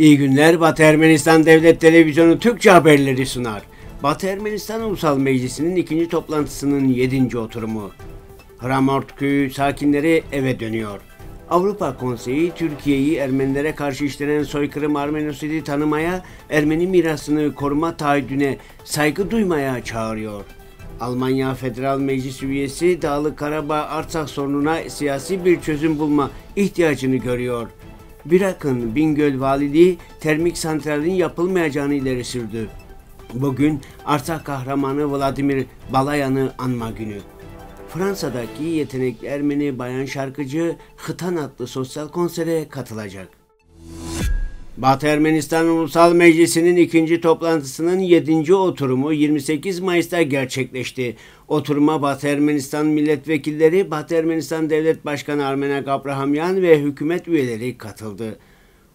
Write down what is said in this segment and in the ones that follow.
İyi günler. Batı Ermenistan Devlet Televizyonu Türkçe haberleri sunar. Batı Ermenistan Ulusal Meclisi'nin ikinci toplantısının yedinci oturumu. Hramort köyü sakinleri eve dönüyor. Avrupa Konseyi Türkiye'yi Ermenilere karşı işlenen soykırım Armenosidi tanımaya, Ermeni mirasını koruma taahhüdüne saygı duymaya çağırıyor. Almanya Federal Meclis üyesi Dağlık Karabağ Artsakh sorununa siyasi bir çözüm bulma ihtiyacını görüyor. Birak'ın Bingöl Valiliği termik santralin yapılmayacağını ileri sürdü. Bugün Artsakh kahramanı Vladimir Balayan'ı anma günü. Fransa'daki yetenekli Ermeni bayan şarkıcı Hıtan adlı sosyal konsere katılacak. Batı Ermenistan Ulusal Meclisi'nin ikinci toplantısının 7. oturumu 28 Mayıs'ta gerçekleşti. Oturuma Batı Ermenistan milletvekilleri, Batı Ermenistan Devlet Başkanı Armenak Abrahamyan ve hükümet üyeleri katıldı.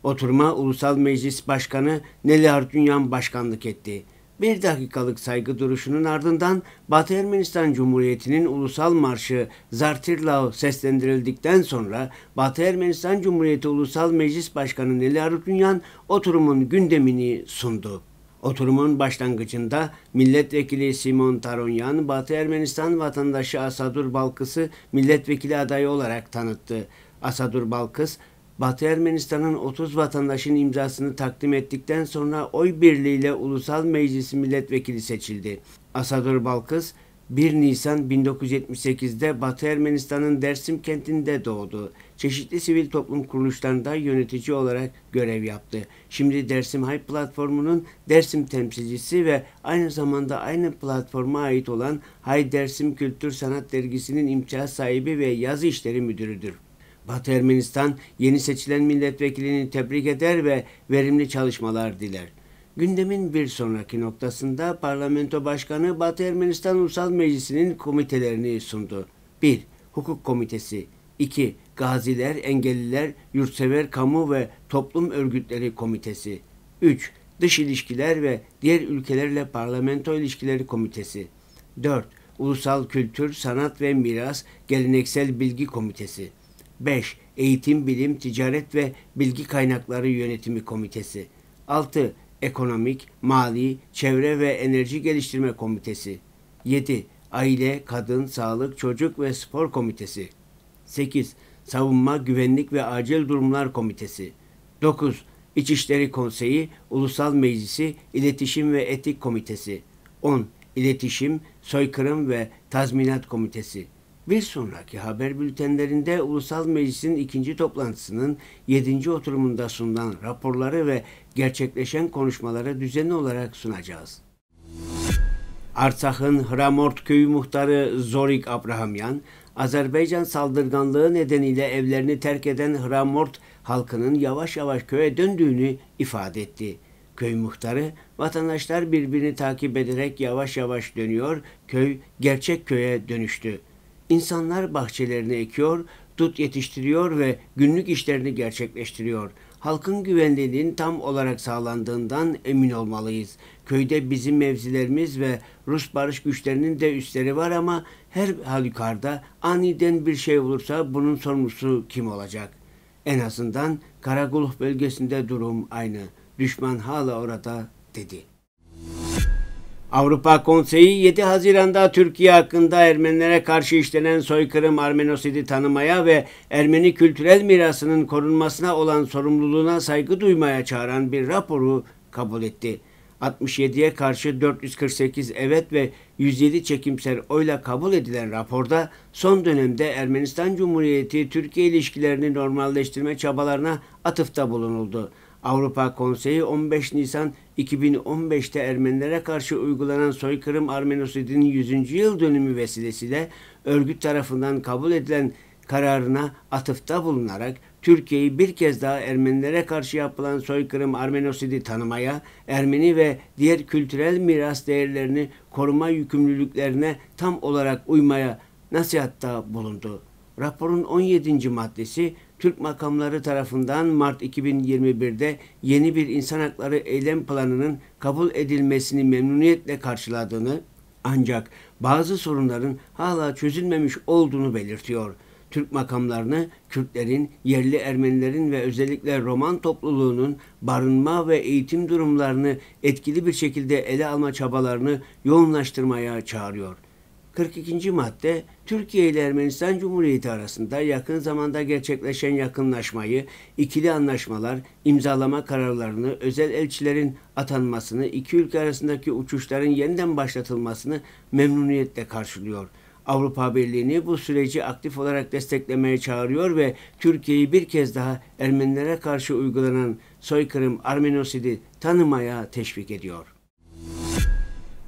Oturuma Ulusal Meclis Başkanı Neli Artunyan başkanlık etti. Bir dakikalık saygı duruşunun ardından Batı Ermenistan Cumhuriyeti'nin ulusal marşı Zartirlav seslendirildikten sonra Batı Ermenistan Cumhuriyeti Ulusal Meclis Başkanı Neli Arutunyan oturumun gündemini sundu. Oturumun başlangıcında milletvekili Simon Taronyan, Batı Ermenistan vatandaşı Asadur Balkıs'ı milletvekili adayı olarak tanıttı. Asadur Balkıs, Batı Ermenistan'ın 30 vatandaşın imzasını takdim ettikten sonra oy birliğiyle Ulusal Meclis milletvekili seçildi. Asadur Balkız 1 Nisan 1978'de Batı Ermenistan'ın Dersim kentinde doğdu. Çeşitli sivil toplum kuruluşlarında yönetici olarak görev yaptı. Şimdi Dersim Hay platformunun Dersim temsilcisi ve aynı zamanda aynı platforma ait olan Hay Dersim Kültür Sanat Dergisi'nin imtiyaz sahibi ve yazı işleri müdürüdür. Batı Ermenistan yeni seçilen milletvekilini tebrik eder ve verimli çalışmalar diler. Gündemin bir sonraki noktasında Parlamento Başkanı Batı Ermenistan Ulusal Meclisi'nin komitelerini sundu. 1. Hukuk Komitesi 2. Gaziler, Engelliler, Yurtsever Kamu ve Toplum Örgütleri Komitesi 3. Dış İlişkiler ve Diğer Ülkelerle Parlamento İlişkileri Komitesi 4. Ulusal Kültür, Sanat ve Miras Geleneksel Bilgi Komitesi 5. Eğitim, Bilim, Ticaret ve Bilgi Kaynakları Yönetimi Komitesi 6. Ekonomik, Mali, Çevre ve Enerji Geliştirme Komitesi 7. Aile, Kadın, Sağlık, Çocuk ve Spor Komitesi 8. Savunma, Güvenlik ve Acil Durumlar Komitesi 9. İçişleri Konseyi, Ulusal Meclisi, İletişim ve Etik Komitesi 10. İletişim, Soykırım ve Tazminat Komitesi bir sonraki haber bültenlerinde Ulusal Meclis'in ikinci toplantısının yedinci oturumunda sunulan raporları ve gerçekleşen konuşmaları düzenli olarak sunacağız. Artsak'ın Hramort köyü muhtarı Zorik Abrahamyan, Azerbaycan saldırganlığı nedeniyle evlerini terk eden Hramort halkının yavaş yavaş köye döndüğünü ifade etti. Köy muhtarı, vatandaşlar birbirini takip ederek yavaş yavaş dönüyor, köy gerçek köye dönüştü. İnsanlar bahçelerini ekiyor, dut yetiştiriyor ve günlük işlerini gerçekleştiriyor. Halkın güvenliğinin tam olarak sağlandığından emin olmalıyız. Köyde bizim mevzilerimiz ve Rus barış güçlerinin de üstleri var ama her halükarda aniden bir şey olursa bunun sorumlusu kim olacak? En azından Karaguluh bölgesinde durum aynı. Düşman hala orada dedi. Avrupa Konseyi 7 Haziran'da Türkiye hakkında Ermenilere karşı işlenen soykırım Armenosidi tanımaya ve Ermeni kültürel mirasının korunmasına olan sorumluluğuna saygı duymaya çağıran bir raporu kabul etti. 67'ye karşı 448 evet ve 107 çekimser oyla kabul edilen raporda son dönemde Ermenistan Cumhuriyeti Türkiye ilişkilerini normalleştirme çabalarına atıfta bulunuldu. Avrupa Konseyi 15 Nisan 2015'te Ermenilere karşı uygulanan soykırım Armenosidinin 100. yıl dönümü vesilesiyle örgüt tarafından kabul edilen kararına atıfta bulunarak Türkiye'yi bir kez daha Ermenilere karşı yapılan soykırım Armenosidi tanımaya, Ermeni ve diğer kültürel miras değerlerini koruma yükümlülüklerine tam olarak uymaya nasihatta bulundu. Raporun 17. maddesi Türk makamları tarafından Mart 2021'de yeni bir insan hakları eylem planının kabul edilmesini memnuniyetle karşıladığını ancak bazı sorunların hala çözülmemiş olduğunu belirtiyor. Türk makamlarını Kürtlerin, yerli Ermenilerin ve özellikle Roman topluluğunun barınma ve eğitim durumlarını etkili bir şekilde ele alma çabalarını yoğunlaştırmaya çağırıyor. 42. madde Türkiye ile Ermenistan Cumhuriyeti arasında yakın zamanda gerçekleşen yakınlaşmayı, ikili anlaşmalar, imzalama kararlarını, özel elçilerin atanmasını, iki ülke arasındaki uçuşların yeniden başlatılmasını memnuniyetle karşılıyor. Avrupa Birliği'ni bu süreci aktif olarak desteklemeye çağırıyor ve Türkiye'yi bir kez daha Ermenilere karşı uygulanan soykırım Armenosidi tanımaya teşvik ediyor.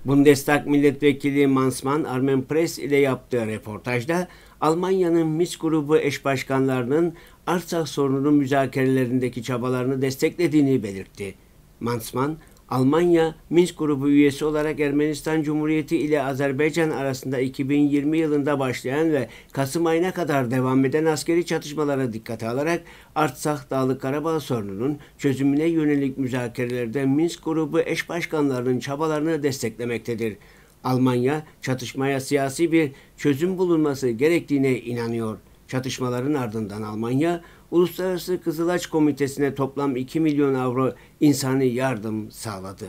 Bundestag milletvekili Mansman Armen Press ile yaptığı reportajda Almanya'nın MIS grubu eş başkanlarının Artsakh sorununun müzakerelerindeki çabalarını desteklediğini belirtti. Mansman, Almanya, Minsk grubu üyesi olarak Ermenistan Cumhuriyeti ile Azerbaycan arasında 2020 yılında başlayan ve Kasım ayına kadar devam eden askeri çatışmalara dikkate alarak Artsakh Dağlık Karabağ sorununun çözümüne yönelik müzakerelerde Minsk grubu eş başkanlarının çabalarını desteklemektedir. Almanya çatışmaya siyasi bir çözüm bulunması gerektiğine inanıyor. Çatışmaların ardından Almanya, Uluslararası Kızılaç Komitesi'ne toplam 2 milyon avro insani yardım sağladı.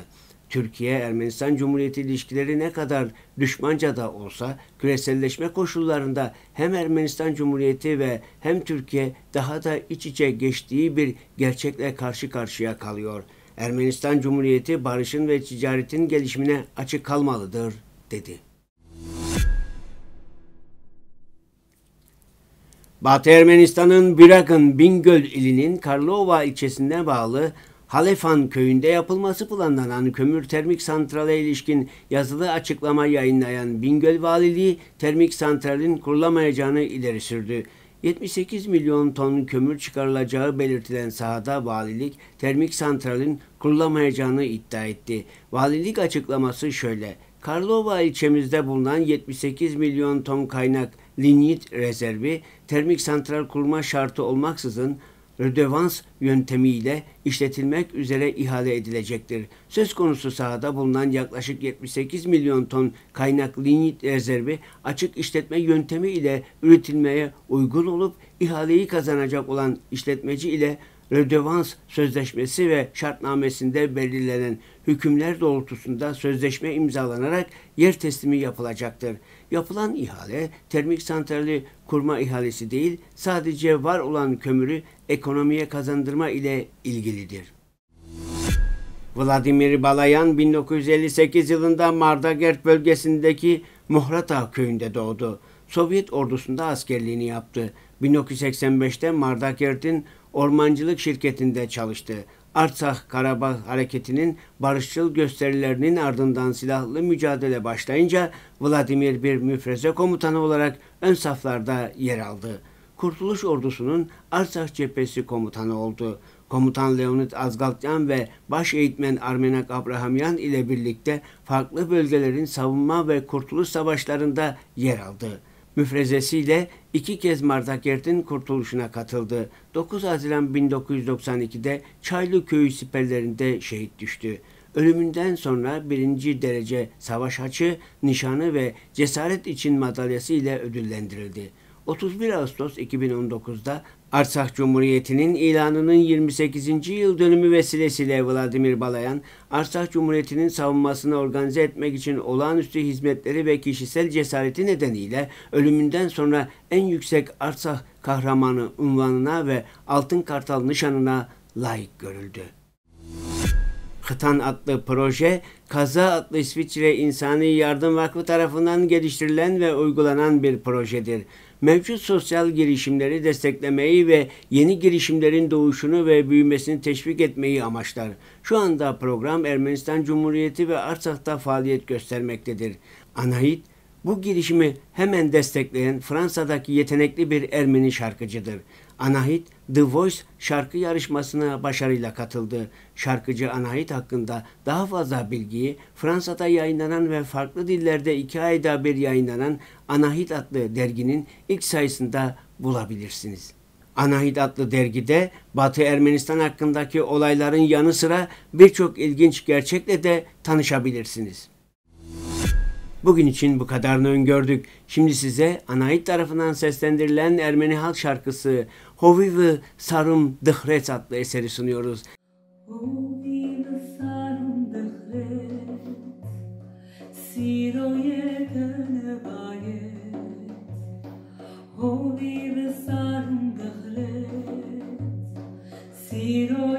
Türkiye-Ermenistan Cumhuriyeti ilişkileri ne kadar düşmanca da olsa küreselleşme koşullarında hem Ermenistan Cumhuriyeti ve hem Türkiye daha da iç içe geçtiği bir gerçekle karşı karşıya kalıyor. Ermenistan Cumhuriyeti barışın ve ticaretin gelişimine açık kalmalıdır, dedi. Batı Ermenistan'ın Birakın Bingöl ilinin Karlova ilçesine bağlı Halefan köyünde yapılması planlanan kömür termik santrale ilişkin yazılı açıklama yayınlayan Bingöl Valiliği termik santralin kurulamayacağını ileri sürdü. 78 milyon ton kömür çıkarılacağı belirtilen sahada valilik termik santralin kurulamayacağını iddia etti. Valilik açıklaması şöyle. Karlova ilçemizde bulunan 78 milyon ton kaynak linyit rezervi termik santral kurma şartı olmaksızın rödevans yöntemiyle işletilmek üzere ihale edilecektir. Söz konusu sahada bulunan yaklaşık 78 milyon ton kaynak linyit rezervi açık işletme yöntemi ile üretilmeye uygun olup ihaleyi kazanacak olan işletmeci ile Rödevans Sözleşmesi ve şartnamesinde belirlenen hükümler doğrultusunda sözleşme imzalanarak yer teslimi yapılacaktır. Yapılan ihale termik santrali kurma ihalesi değil, sadece var olan kömürü ekonomiye kazandırma ile ilgilidir. Vladimir Balayan 1958 yılında Mardagert bölgesindeki Mohrata köyünde doğdu. Sovyet ordusunda askerliğini yaptı. 1985'te Mardakert'in ormancılık şirketinde çalıştı. Artsakh Karabağ hareketinin barışçıl gösterilerinin ardından silahlı mücadele başlayınca Vladimir bir müfreze komutanı olarak ön saflarda yer aldı. Kurtuluş Ordusu'nun Artsakh cephesi komutanı oldu. Komutan Leonid Azgaltyan ve baş eğitmen Armenak Abrahamyan ile birlikte farklı bölgelerin savunma ve kurtuluş savaşlarında yer aldı müfrezesiyle iki kez Mardakert'in kurtuluşuna katıldı. 9 Haziran 1992'de Çaylı Köyü siperlerinde şehit düştü. Ölümünden sonra birinci derece savaş haçı, nişanı ve cesaret için madalyası ile ödüllendirildi. 31 Ağustos 2019'da Artsakh Cumhuriyeti'nin ilanının 28. yıl dönümü vesilesiyle Vladimir Balayan, Artsakh Cumhuriyeti'nin savunmasını organize etmek için olağanüstü hizmetleri ve kişisel cesareti nedeniyle ölümünden sonra en yüksek Artsakh kahramanı unvanına ve Altın Kartal nişanına layık görüldü. Kıtan adlı proje, Kaza adlı İsviçre İnsani Yardım Vakfı tarafından geliştirilen ve uygulanan bir projedir mevcut sosyal girişimleri desteklemeyi ve yeni girişimlerin doğuşunu ve büyümesini teşvik etmeyi amaçlar. Şu anda program Ermenistan Cumhuriyeti ve Artsak'ta faaliyet göstermektedir. Anahit, bu girişimi hemen destekleyen Fransa'daki yetenekli bir Ermeni şarkıcıdır. Anahit, The Voice şarkı yarışmasına başarıyla katıldı. Şarkıcı Anahit hakkında daha fazla bilgiyi Fransa'da yayınlanan ve farklı dillerde iki ayda bir yayınlanan Anahit adlı derginin ilk sayısında bulabilirsiniz. Anahit adlı dergide Batı Ermenistan hakkındaki olayların yanı sıra birçok ilginç gerçekle de tanışabilirsiniz. Bugün için bu kadarını öngördük. Şimdi size Anait tarafından seslendirilen Ermeni halk şarkısı Hovivi Sarum Dıhret adlı eseri sunuyoruz. Siro yekene bayet Hovi besarum gahret Siro